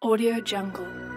Audio Jungle.